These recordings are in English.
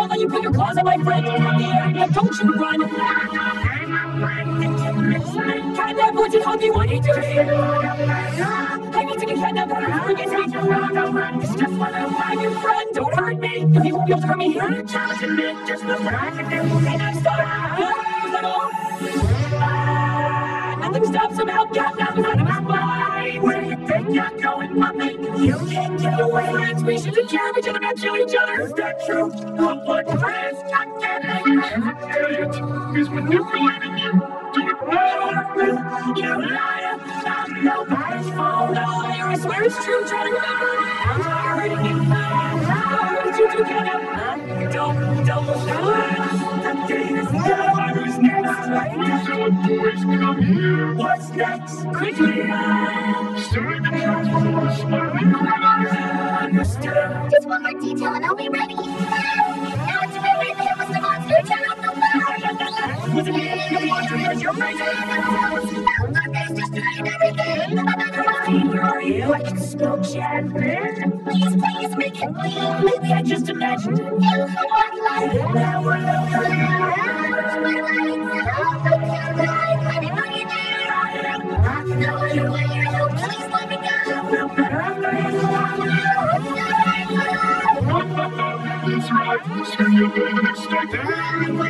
don't let you put your claws on my front. I don't should run. Kidnap would you hug me when he do I need to get kidnapped before he gets me. It's just one of my friend. Don't hurt me. If you won't be able to hurt me here, just admit just what I can do. And I'm. Is? Ah, Nothing stops him out. Got nothing out of his mind. Where you think you're going, puppy? You can't get away. We should take care of each other, not kill each other. Is that true? Oh, what friends? I'm kidding. Idiot. He's manipulating you. Do it now. You liar! I'm nobody's fault. No, I swear it's true. Try to remember. I'm hurting you. What did you do, Kenneth? Huh? Don't, don't shoot. The game is done. Who's next? Right? So, boys, come here. What's next? Quickly, Starting to transform a smiling critter. understood. Just one more detail and I'll be ready. You? I Jasmine. Please, please make it clean. Maybe I just imagined it. You can walk like Now we're losing. my lights. Oh, I can't die. Let me bring you down. No other way. Please let me go. Feel better after this. That's right. Sooner you than expected. That's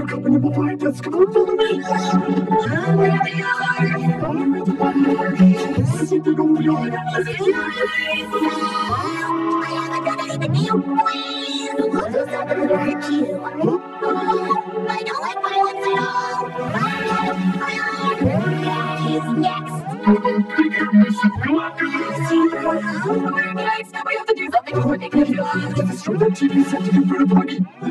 you. You it's you. You put you. You. Destroy that TV set to convert a party.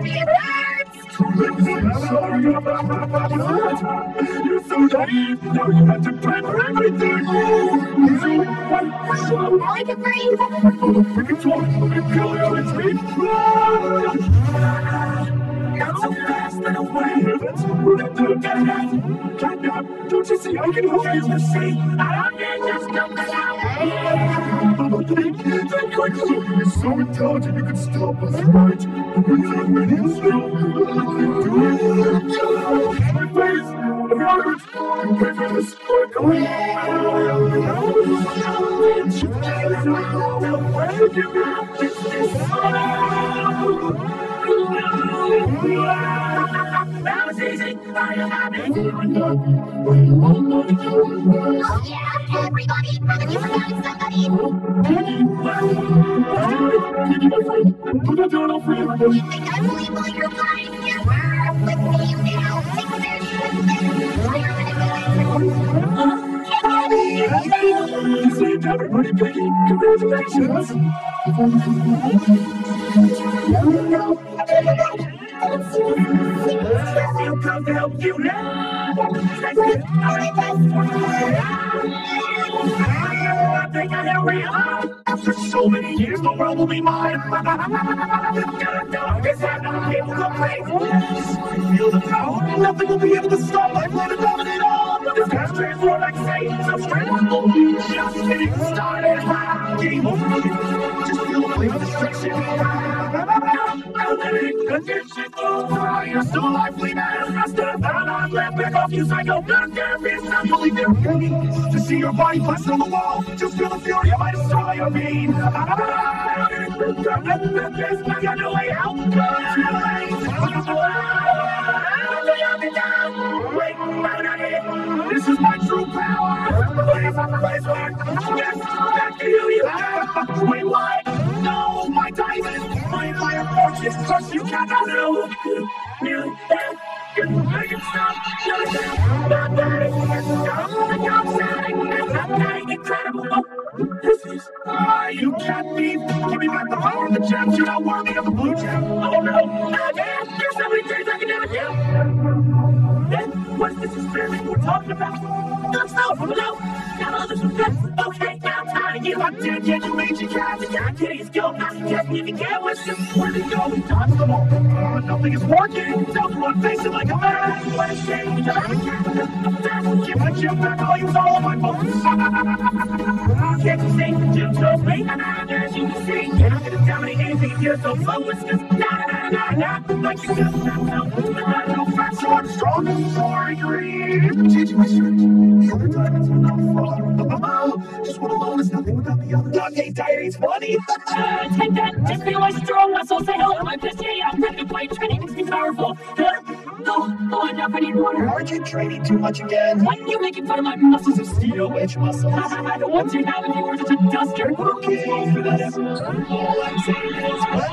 You're so naive. Now you have to pay for everything. I can breathe. Freaking talk. I'm killing you. It's me. Not so fast and away. Did. Catnap, don't you see I can hold you? I don't need just come That quickly is so intelligent you can stop us, right? Do it. My face, hurts. Pay for this quickly. That was easy. I am happy. Yeah, everybody, haven't you forgotten somebody? Put that down, I'll free You think I believe all your lies? You were with me, you now. Take this. You saved everybody, Piggy. Congratulations. You come to help you now. It. I. For so many years, the world will be mine. The people go crazy. Feel the power. Nothing will be able to stop my plan to dominate all. This guy's transformed like Satan, so straight up. Just getting started. Game over. Just feel the flame of destruction. I'm living condition. You're still alive, flee man. I stood up and I'm left back off you, psycho. Not there, bitch. Not to see your body on the wall. Just feel the my destroy your pain. I got way out. Wait, I'm. This is my true power. Okay, now I'm tired of you. Can't. I'm dead yet you made your cat. The guy kidding is go. I suggest you can get with some. Where'd it go? We dodged them all. Uh, nothing is working. Don't run facing like a man. What a shame! Give my gem back. I'll use all of my bones. Can't you see? Jim told me. As you can see, you're not gonna dominate anything if you're so slow. It's just nah, nah, nah, nah. Like you just not know. Not know facts. So I'm strong so angry. Changing my shirt. Your diamonds will not fall. Okay, diary's funny. Uh, take that, just feel my strong muscles say hello. I'm pissed, yeah, I'm ready to play. Training makes me powerful. Uh, oh, oh, enough, I need water. Aren't you training too much again? Why are you making fun of my muscles of steel? Which muscles? the ones you have if you were just a duster. Okay, whatever. All I'm saying is, what?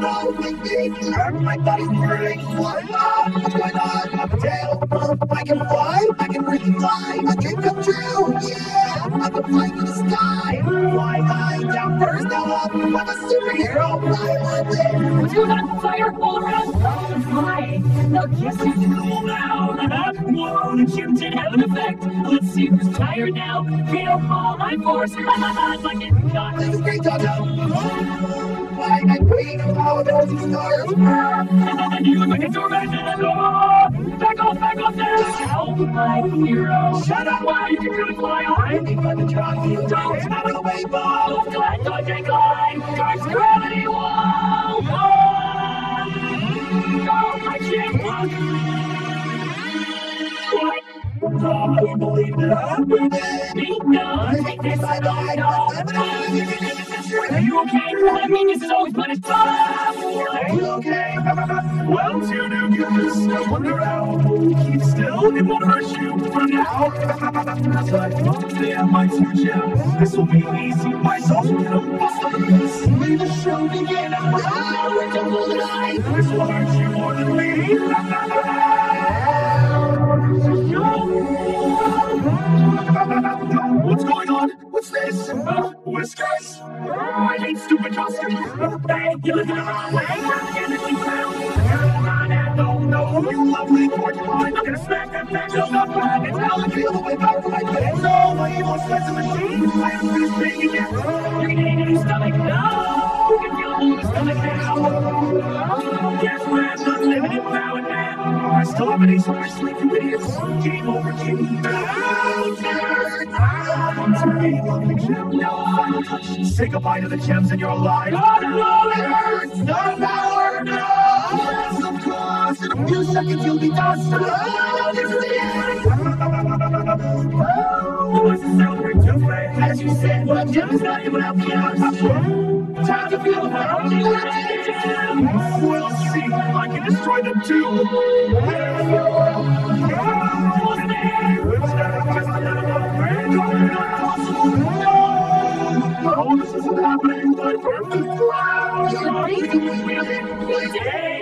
No, my feet hurt, my body's burning. What? What's going on? My tail. I can fly. I can really fly. My dream come true. Yeah, I can fly to the sky. Fly high, down first, now up. I'm a superhero. I love it. Would you not fire all around? Oh, my. Now, who's cool now? Whoa, the gym did have an effect. Let's see who's tired now. Feel all my force. like it got. This is great, Toto. My queen of all those stars. And you look like a doormat. My hero. Shut up. Why you really fly? Anything but the drop you Don't. Not a way Oh, glad dog take line. Guards gravity wall. Oh, I can't. Oh, I believe it happened. Me? No, take this. Bye bye. Are you okay? I mean, this is always it's time. Okay. Well, two new guys. I wonder how. Keep still. It won't hurt you for now. But they have my two gems. This will be easy. My soul's gonna bust on this. May the show begin. Ah, we're double alive. This will hurt you more than me. What's going on? What's this? Uh, whiskers? I hate stupid costumes. You're looking the wrong way. Found. No, no, you lovely porcupine. I'm gonna smack that back. Don't stop that. It's how I feel the way power from my head. No, my evil slice machine. I am this big again. You're gonna it in your stomach. No, you can feel it in your stomach now. Guess what? I'm living in power sleeve, you idiots. Game over. No final touch. Say goodbye to the gems in your life. No power, no! Of course, in a few seconds you'll be dust. Oh, this is the end! Oh, to celebrate your fate? As you said, well, Jim's not even up here. Time to feel my only We'll see. I can destroy them too. You're breathing. You're breathing.